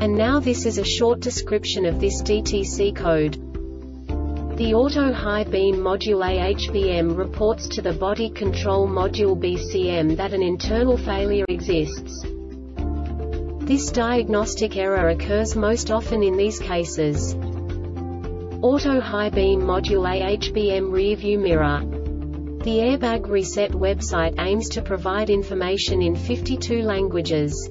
And now this is a short description of this DTC code. The Auto High Beam Module AHBM reports to the Body Control Module BCM that an internal failure exists. This diagnostic error occurs most often in these cases. Auto High Beam Module AHBM Rearview Mirror The Airbag Reset website aims to provide information in 52 languages.